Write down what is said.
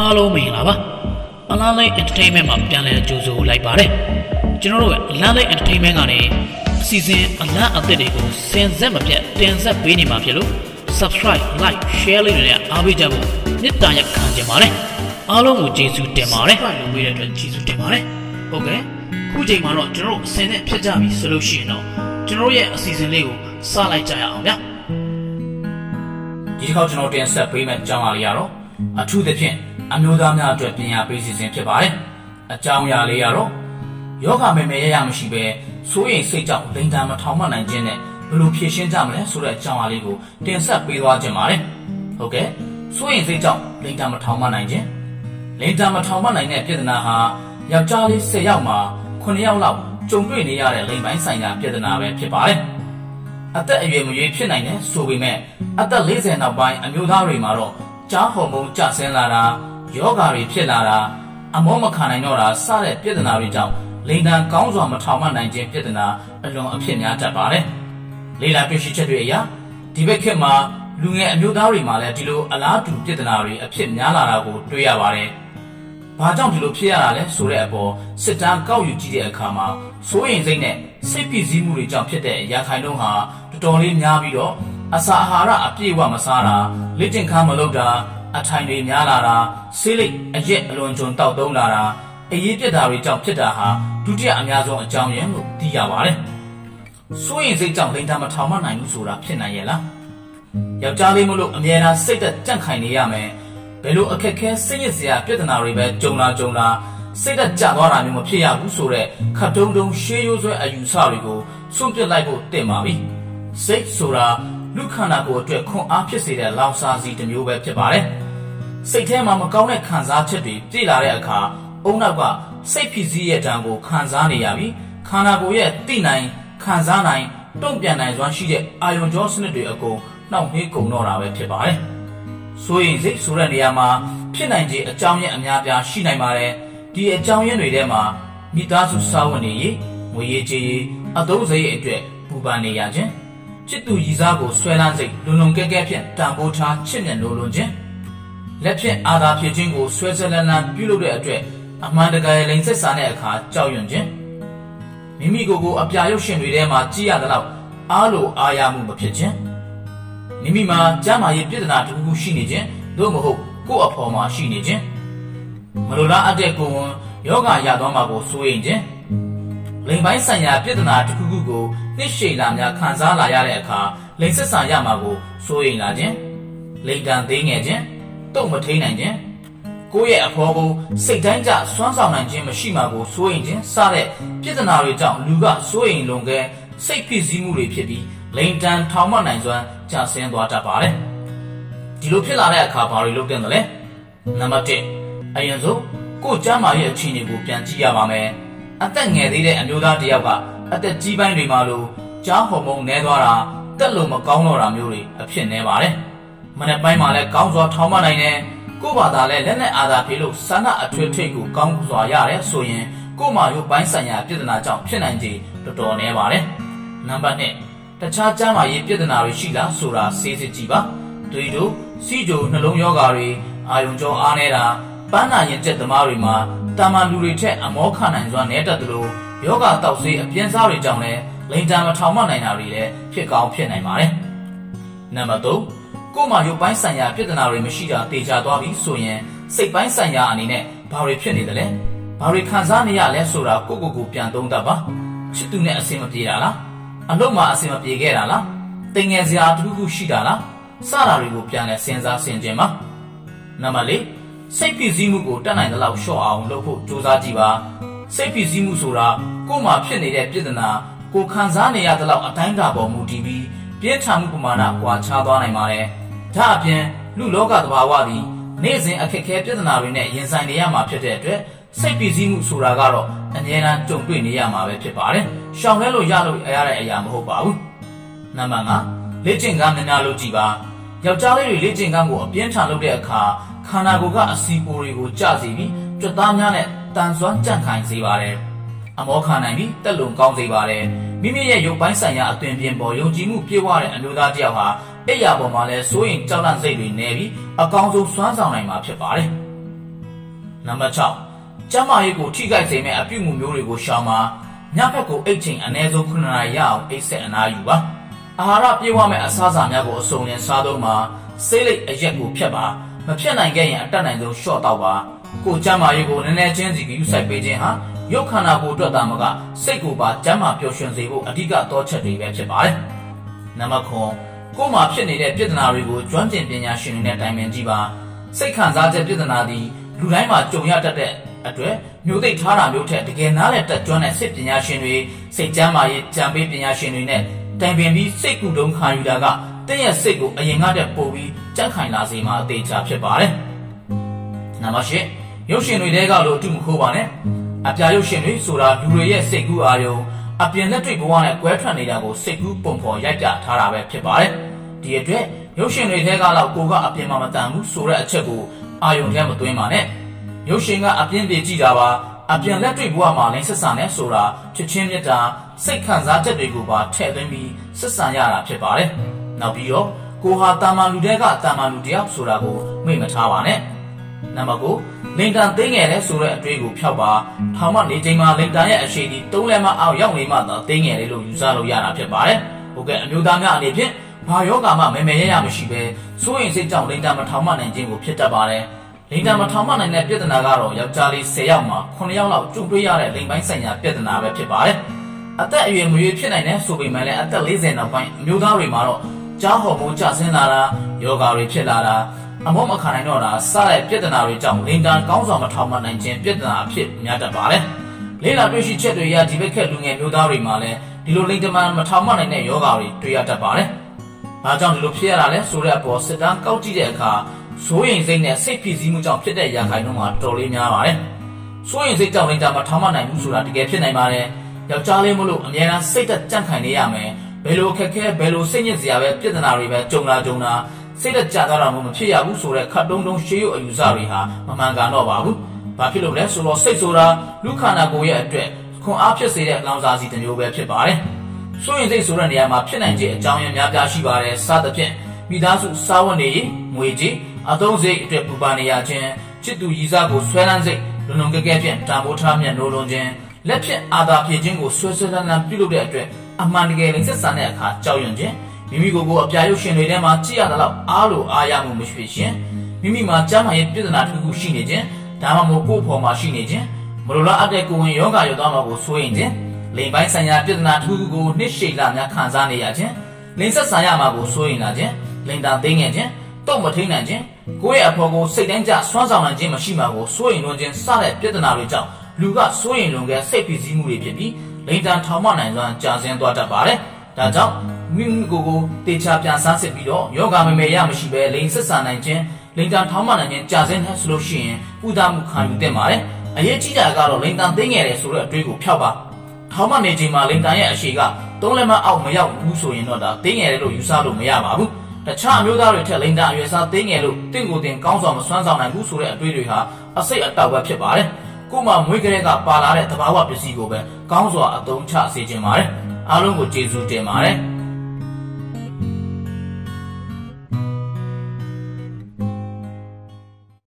အားလုံးမင်္ဂလာပါအလားလိုက် entertainment မှာပြန်လည်ကြိုဆိုလိုက်ပါတယ်ကျွန်တော်တို့ရဲ့အလားလိုက် entertainment ကနေအစီအစဉ်အလားအသစ်တွေကိုစင်ဆက်မပြတ်တင်ဆက်ပေးနေမှာဖြစ်လို့ subscribe like share လေးတွေနဲ့အားပေးကြဖို့မေတ္တာရက်ခံချင်ပါတယ်အားလုံးကိုကျေးဇူးတင်ပါတယ်လုပ်ပေးတဲ့အတွက်ကျေးဇူးတင်ပါတယ်ဟုတ်ကဲ့ခုချိန်မှာတော့ကျွန်တော်တို့အစင်နဲ့ဖြစ်ကြပြီဆိုလို့ရှိရင်တော့ကျွန်တော်ရဲ့အစီအစဉ်လေးကိုစလိုက်ကြရအောင်ဗျာဒီတစ်ခေါက်ကျွန်တော်တင်ဆက်ပေးမယ့်အကြောင်းအရာလေးကတော့အထူးသဖြင့် အမျိုးသားများအတွက်ပညာပေးစီစဉ်ဖြစ်ပါတယ်။အကြောင်းအရာလေးကတော့ယောဂမေမေရရမရှိပဲစိုးရိမ်စိတ်ကြောင့်လိန်တာမထောင်မနိုင်ခြင်းနဲ့ဘယ်လိုဖြေရှင်းကြမလဲဆိုတဲ့အကြောင်းအရာလေးကိုတင်ဆက်ပေးသွားခြင်းပါတယ်။ဟုတ်ကဲ့စိုးရိမ်စိတ်ကြောင့်လိန်တာမထောင်မနိုင်ခြင်းလိန်တာမထောင်မနိုင်တဲ့ပြဿနာဟာယောက်ျားလေး10ယောက်မှာ9ယောက်လောက်ကြုံတွေ့နေရတဲ့လိန်ပိုင်းဆိုင်ရာပြဿနာပဲဖြစ်ပါတယ်။အသက်အရွယ်မရွေးဖြစ်နိုင်တယ်ဆိုပေမဲ့အသက်40နောက်ပိုင်းအမျိုးသားတွေမှာတော့ကြားဟော်မုန်းကျဆင်းလာတာ ယောဂါတွေဖြစ်လာတာအမောမခံနိုင်တော့တာစတဲ့ပြဿနာတွေကြောင့်လိန်တန်ကောင်းစွာမထောင်မနိုင်ခြင်းပြဿနာအလွန်အဖြစ်များတတ်ပါတယ်။လေလာတွေ့ရှိချက်တွေအရဒီဘက်ခေတ်မှာလူငယ်အမျိုးသားတွေမှာလည်းဒီလိုအလားတူပြဿနာတွေအဖြစ်များလာတာကိုတွေ့ရပါတယ်။ဘာကြောင့်ဒီလိုဖြစ်ရတာလဲဆိုတဲ့အပေါ်စစ်တမ်းကောက်ယူကြည့်တဲ့အခါမှာစိုးရိမ်စိတ်နဲ့စိတ်ပြည့်စည်မှုတွေကြောင့်ဖြစ်တဲ့ရာခိုင်နှုန်းဟာတော်တော်လေးများပြီးတော့အစာအာဟာရအပြည့်အဝမစားတာလက်ကျင်ခါမလုပ်တာ အထိုင်တွေများလာတာဆေးလိပ်အရက်အလွန်ကျွံတောက်သုံးလာတာအရေးပြက်တာတွေကြောင့်ဖြစ်တာဟာဒုတိယအများဆုံးအကြောင်းရင်းလို့သိရပါတယ်။စိုးရိမ်စိတ်ကြောင့်လိန်တာမထောင်မနိုင်ဘူးဆိုတာဖြစ်နိုင်ရဲ့လား။ယောက်ျားလေးမလို့အမြဲတမ်းစိတ်သက်ကြန့်ခိုင်နေရမယ်ဘယ်လိုအခက်ခဲစိတ်ရစရာပြဿနာတွေပဲကြုံလာကြုံလာစိတ်သက်ကြသွားတာမျိုးမဖြစ်ရဘူးဆိုတော့ခတ်တုံးတုံးရှေးရိုးဆွဲအယူဆတွေကိုစွန့်ပစ်လိုက်ဖို့တင်ပါပြီစိတ်ဆိုတာလူခန္ဓာကိုယ်အတွက်ခွန်အားဖြစ်စေတဲ့လောင်စာစီတစ်မျိုးပဲဖြစ်ပါတယ် စိတ်ထဲမှာမကောင်းတဲ့ခံစားချက်တွေပြည့်လာတဲ့အခါအုံနောက်ကစိတ်ဖြစ်စည်းရဲ့တံကိုခံစားနေရပြီခန္ဓာကိုယ်ရဲ့သိနိုင်ခံစားနိုင်တုံ့ပြန်နိုင်စွမ်းရှိတဲ့အာယုံကြောစနစ်တွေအကုန်နှောင့်နှေးကုန်တော့တာပဲဖြစ်ပါတယ်။ဆိုရင်စိတ်ဆိုတဲ့နေရာမှာဖြစ်နိုင်ခြေအကြောင်းရင်းအများပြားရှိနိုင်ပါတယ်။ဒီအကြောင်းရင်းတွေထဲမှာမိသားစုစာဝန်တွေရေငွေရေးကြေးရေးအသုံးစရိတ်အတွက်ပူပန်နေရခြင်းချစ်သူရည်စားကိုဆွဲလန်းစိတ်လုံလုံကဲကဲဖြင့်တန်ဖိုးထားချစ်မြတ်လို့လွန်ခြင်း လက်ဖြင့်အာသာဖြစ်ခြင်းကိုဆွဲဆွဲလန်းလန်းပြုလုပ်တဲ့အတွက်အမှန်တကယ်လိန်ဆက်စားတဲ့အခါကြောက်ရွံ့ခြင်းမိမိကိုယ်ကိုအပြာရုပ်ရှင်တွေထဲမှာကြည့်ရသလောက်အားလိုအားရမှုမဖြစ်ခြင်းမိမိမှာကျမ်းမာရေးပြဿနာတစ်ခုခုရှိနေခြင်းသို့မဟုတ်ကိုယ့်အဖော်မှာရှိနေခြင်းမလိုလားအပ်တဲ့ကိုယ်ဝန်ယောဂရသွားမှာကိုစိုးရိမ်ခြင်းလိမ်ပိုင်းဆိုင်ရာပြဿနာတစ်ခုခုကိုနှစ်ရှည်လာများခံစားလာရတဲ့အခါလိမ်ဆက်ဆံရမှာကိုစိုးရိမ်လာခြင်းလိမ်တန်သေးငယ်ခြင်း တုံ့မထိန်နိုင်ခြင်းကိုယ့်ရဲ့အဖော်ကိုစိတ်တိုင်းကြစွမ်းဆောင်နိုင်ခြင်းမရှိမှကိုစိုးရိမ်ခြင်းစတဲ့ပြဿနာတွေကြောင့်လူကစိုးရိမ်လွန်ကဲစိတ်ဖြစ်စည်းမှုတွေဖြစ်ပြီးလိန်တန်ထောင်မနိုင်စွမ်းကျဆင်းသွားတတ်ပါတယ်ဒီလိုဖြစ်လာတဲ့အခါဘာတွေလုပ်တင်တယ်လဲနံပါတ်1အရင်ဆုံးကိုယ့်ကျမ်းမာရဲ့အခြေအနေကိုပြန်ကြည့်ရပါမယ်အသက်ငယ်သေးတဲ့အမျိုးသားတစ်ယောက်ကအသက်ကြီးပိုင်းတွေမှာလို့ကြားဟော်မုန်းနှဲသွားတာတက်လို့မကောင်းတော့တာမျိုးတွေအဖြစ်နေပါတယ် မနေ့ပိုင်းမှာလည်းကောင်းစွာထောင်မနိုင်တဲ့ကိုယ့်ဘာသာလည်းလက်နဲ့အာသာဖြစ်လို့ဆန္ဒအထွေထွေကိုကောင်းစွာရတယ်ဆိုရင်ကိုယ့်မှာရုပ်ပိုင်းဆိုင်ရာပြဿနာကြောင့်ဖြစ်နိုင်ခြေတော်တော်နေပါတယ်နံပါတ်1တခြားကျန်းမာရေးပြဿနာတွေရှိလားဆိုတာစေးစစ်ကြည့်ပါတွေတို့စီဂျိုနှလုံးရောဂါတွေအာယုံကြောအားနေတာပန်းနာရင်ကျက်သမားတွေမှာတာမန်လူတွေထက်အမောခံနိုင်စွာနေတတ်သလိုယောဂတောက်ဆေးအပြင်းစားတွေကြောင့်လည်းလိန်တံမထောင်မနိုင်တာတွေလည်းဖြစ်ကောင်းဖြစ်နိုင်ပါတယ်နံပါတ်3 ကိုယ်မှာရုပ်ပိုင်းဆိုင်ရာပြဿနာတွေမရှိတာတေချာသွားပြီဆိုရင်စိတ်ပိုင်းဆိုင်ရာအနေနဲ့ဘာတွေဖြစ်နေသလဲဘာတွေခံစားနေရလဲဆိုတာကိုကိုကိုပြန်သုံးသပ်ပါချစ်သူနဲ့အဆင်မပြေတာလားအလုပ်မှာအဆင်မပြေခဲ့တာလားတင်ငယ်စရာတစ်ခုခုရှိတာလားစတာတွေကိုပြန်လဲစဉ်းစားဆင်ခြင်ပါနံပါတ်4စိတ်ဖြစ်စည်းမှုကိုတတ်နိုင်တဲ့လောက်လျှော့အောင်လုပ်ဖို့ကြိုးစားကြည့်ပါစိတ်ဖြစ်စည်းမှုဆိုတာကိုယ်မှာဖြစ်နေတဲ့ပြဿနာကိုခံစားနေရတဲ့လောက်အတိုင်းအတာပေါ်မူတည်ပြီးပြင်းထန်မှုပမာဏကွာခြားသွားနိုင်ပါတယ် ဒါအပြင်လူလောကသဘာဝသည်နေ့စဉ်အခက်အခဲပြဿနာတွေနဲ့ရင်ဆိုင်နေရမှာဖြစ်တဲ့အတွက်စိတ်ပီစည်းမှုဆိုတာကတော့အငြင်းတန်းကြုံတွေ့နေရမှာပဲဖြစ်ပါတယ်။ရှောင်လဲလို့ရလို့ရတဲ့အရာမဟုတ်ပါဘူး။နံပါတ်5လေ့ကျင့်ခန်းများများလုပ်ကြည့်ပါ။ယောက်ျားလေးတွေလေ့ကျင့်ခန်းကိုအပြင်းထန်လုပ်တဲ့အခါခန္ဓာကိုယ်ကအစီပိုတွေကိုကျစေပြီးကြွတ်သားများနဲ့တန်ဆွမ်းကြန့်ခိုင်စေပါတယ်။အမောခံနိုင်ပြီးတက်လုံကောင်းစေပါတယ်။မိမိရဲ့ရုပ်ပိုင်းဆိုင်ရာအသွင်ပြင်ပေါ်ယုံကြည်မှုပြည့်ဝတဲ့အမျိုးသားတစ်ယောက်ဟာအိယာပေါ်မှာလဲစိုးရင်ကြောက်လန့်စိတ်တွေနေပြီးအကောင်းဆုံးစွမ်းဆောင်နိုင်မှာဖြစ်ပါတယ်။နံပါတ်6ကျန်းမာရေးကိုထိခိုက်စေမယ့်အပြုအမူမျိုးတွေကိုရှောင်ပါညဘက်ကိုအိတ်ချိန်အနည်းဆုံး9နာရီရအောင်အိတ်ဆက်အနားယူပါအာဟာရပြေဝမဲ့အစားအစာများကိုအစုံလင်စားသုံးပါဆေးလိပ်အရက်ကိုဖြတ်ပါမဖြတ်နိုင်ခဲ့ရင်အတက်နိုင်ဆုံးရှော့တော့ပါကိုကျမ်းမာရေးကိုနည်းနည်းချင်းစီကယူဆိုင်ပေးခြင်းဟာ ရုပ်ခန္ဓာကိုယ်အတွက်သာမကစိတ်ကိုပါကျမ်းမာပျော်ရွှင်စေဖို့အဓိကတော့ချက်တွေပဲဖြစ်ပါတယ်နံပါတ်9ကိုယ်မှာဖြစ်နေတဲ့ပြဿနာတွေကိုကျွမ်းကျင်ပညာရှင်တွေနဲ့တိုင်ပင်ကြည့်ပါစိတ်ခံစားချက်ပြဿနာသည်လူတိုင်းမှာကြုံရတတ်တဲ့အတွက်မျိုးသိထားတာမျိုးထက်တကယ်နားလည်တက်ကျွမ်းတဲ့စိတ်ပညာရှင်တွေစိတ်ကျမ်းမာရေးကြံပေးပညာရှင်တွေနဲ့တိုင်ပင်ပြီးစိတ်ကူတုံးခံယူတာကတင့်ရဲ့စိတ်ကိုအရင်ကတည်းကပို့ပြီးကြန့်ခိုင်လာစေမှာအသေးချာဖြစ်ပါတယ်။နံပါတ်၈ရုပ်ရှင်တွေတဲကလို့အတူမခိုးပါနဲ့။ အပြာရုပ်ရှင်တွေဆိုတာလူတွေရဲ့စိတ်ကူးအာရုံအပြင်လက်တွေ့ဘဝနဲ့ကွဲထွက်နေတာကိုစိတ်ကူးပုံဖော်ရိုက်ပြထားတာပဲဖြစ်ပါတယ်။ဒီအတွက်ရုပ်ရှင်တွေတဲကတော့ကိုကအပြင်မှာမတန်ဘူးဆိုတဲ့အချက်ကိုအာယုံထဲမသွင်းပါနဲ့။ရုပ်ရှင်ကအပြင်ပြေကြည့်တာပါအပြန်လက်တွေ့ဘဝမှာလိမ့်ဆက်ဆံနဲ့ဆိုတာချစ်ချင်းမြတ်တာစိတ်ခံစားချက်တွေကိုပါထည့်သွင်းပြီးဆက်ဆံရတာဖြစ်ပါတယ်။နောက်ပြီးတော့ကိုဟာတာမန်လူတွေကတာမန်လူတယောက်ဆိုတာကိုမေ့မထားပါနဲ့။ နံပါတ်9လိန်တန်သိငယ်တဲ့ဆိုတဲ့အတွေ့ကိုဖျောက်ပါ။ထောင်မနေချိန်မှာလိန်တန်ရဲ့အရှိန်ဒီ၃လက်မအောက်ရောက်နေမှသာသိငယ်လေးလို့ယူဆလို့ရတာဖြစ်ပါတယ်။ဟုတ်ကဲ့အမျိုးသားများအနေဖြင့်ဘာယောဂါမှမဲမဲရရမရှိပဲစိုးရင်စိတ်ကြောင့်လိန်တန်မထောင်မနိုင်ခြင်းကိုဖြစ်တတ်ပါတယ်။လိင်တံမထောင်မနိုင်တဲ့ပြဿနာကတော့ယောက်ျားလေး10ယောက်မှာ9ယောက်လောက်ကြုံတွေ့ရတဲ့လိင်ပိုင်းဆိုင်ရာပြဿနာပဲဖြစ်ပါတယ်။အသက်အရွယ်မရွေးဖြစ်နိုင်တဲ့ဆိုပေမဲ့လည်းအသက်40နောက်ပိုင်းအမျိုးသားတွေမှာတော့ကြားဟော်မုန်းကျဆင်းလာတာယောဂါတွေဖြစ်လာတာ အမောမခံနိုင်တော့တာစတဲ့ပြဿနာတွေကြောင့်လိင်တံကောင်းစွာမထောင်မနိုင်ခြင်းပြဿနာအဖြစ်များတတ်ပါတယ်။လေးလာတွေ့ရှိချက်တွေရဒီဘက်ခက်လူငယ်မျိုးသားတွေမှာလည်းဒီလိုလိင်တမန်မထောင်မနိုင်တဲ့ယောဂါတွေတွေ့ရတတ်ပါတယ်။ဘာကြောင့်ဒီလိုဖြစ်ရတာလဲဆိုတဲ့အပေါ်စစ်တမ်းကောက်ကြည့်တဲ့အခါစိုးရင်စိတ်နဲ့စိတ်ဖြစ်စည်းမှုကြောင့်ဖြစ်တဲ့ရာခိုင်နှုန်းမှာတော်လေးများပါတယ်။စိုးရင်စိတ်ကြောင့်လည်းဒါမှထောင်မနိုင်ဘူးဆိုတာတကယ်ဖြစ်နိုင်ပါတယ်။ယောက်ျားလေးမလို့အများအားစိတ်သက်ကြန့်ခိုင်နေရမယ်။ဘယ်လိုခက်ခဲဘယ်လိုစိတ်ညစ်စရာပဲပြဿနာတွေပဲကြုံလာကြုံလာ စိတ်သက်ကြသွားတာမှမဖြစ်ရဘူးဆိုတဲ့ခတ်တုံးတုံးရှေးရုပ်အယူဆတွေဟာမမှန်ကန်တော့ပါဘူး။ဘာဖြစ်လို့လဲဆိုတော့စိတ်ဆိုတာလူခန္ဓာကိုယ်ရဲ့အတွက်ခွန်အားဖြစ်စေတဲ့လောင်စာစီတစ်မျိုးပဲဖြစ်ပါတယ်။စိုးရင်စိတ်ဆိုတဲ့နေရာမှာဖြစ်နိုင်ခြင်းအကြောင်းရင်းများပြားရှိပါတယ်။စသဖြင့်မိသားစုစားဝတ်နေရေးငွေကြေးအသုံးစိတ်အတွက်ပူပန်နေရခြင်းချစ်သူရည်စားကိုဆွဲလန်းစိတ်လုံလုံကဲကဲဖြင့်တံပိုးထားမြတ်နိုးလုံးခြင်းလက်ဖြင့်အာသာဖြည့်ခြင်းကိုဆွဲဆွဲလန်းလန်းပြုလုပ်တဲ့အတွက်အမှန်တကယ်လိမ့်ဆက်ဆန်တဲ့အခါကြောက်ရွံ့ခြင်း မိမိကိုယ်ကိုအပြာရုပ်ရှင်တွေထဲမှာကြည့်ရတဲ့လောက်အားလိုအားရမှုမရှိရှင်မိမိမှာကြားမှရဲ့ပြဿနာတစ်ခုရှိနေခြင်းဒါမှမဟုတ်ကိုယ်ပေါ်မှာရှိနေခြင်းမလိုလားအပ်တဲ့ကိုယ်ဝင်ယောဂရောက်သွားမှာကိုစိုးရင်ခြင်းလိမ်ပိုင်းဆိုင်ရာပြဿနာတစ်ခုကိုနှစ်ရှည်လာများခံစားနေရခြင်းလိမ်ဆက်ဆန်ရမှာကိုစိုးရင်လာခြင်းလိမ်တာသိငယ်ခြင်းတော့မထိန်နိုင်ခြင်းကိုယ့်ရဲ့အဖော်ကိုစိတ်တိုင်းကျစွမ်းဆောင်နိုင်ခြင်းမရှိမှာကိုစိုးရင်လွန်ခြင်းစတဲ့ပြဿနာတွေကြောင့်လူကစိုးရင်လွန်ကစိတ်ဖိစီးမှုတွေဖြစ်ပြီးလိန်တန်ထောင်မနိုင်စွမ်းကြာဆင်းသွားတတ်ပါတယ်။ဒါကြောင့် မိမိကိုယ်ကိုတေချာပြန်ဆန်းစစ်ပြီးတော့ယောဂမမေရမရှိပဲလိန်ဆက်ဆံနိုင်ခြင်းလိန်တန်ထောင်မနိုင်ခြင်းကြာဆင်းတဲ့ဆိုလို့ရှိရင်ကုသမှုခံယူသင့်ပါတယ်။အရေးကြီးတာကတော့လိန်တန်သိငယ်တယ်ဆိုတဲ့အတွေးကိုဖျောက်ပါ။ထောင်မနေခြင်းမှာလိန်တန်ရဲ့အရှိကသုံးလက်မအောက်မရောက်ဘူးဆိုရင်တော့ဒါသိငယ်တယ်လို့ယူဆလို့မရပါဘူး။တခြားအမျိုးသားတွေထက်လိန်တာအရွယ်စားသိငယ်လို့တင့်ကိုယ်တင်ကောင်းစွာမစွမ်းဆောင်နိုင်ဘူးဆိုတဲ့အတွေ့တွေဟာအစိတ်အတောက်ပဲဖြစ်ပါတယ်။ကို့မှာမွေးကလေးကပါလာတဲ့သဘာဝပစ္စည်းကိုပဲကောင်းစွာအသုံးချစေခြင်းပါတယ်။အားလုံးကိုကျေးဇူးတင်ပါတယ်။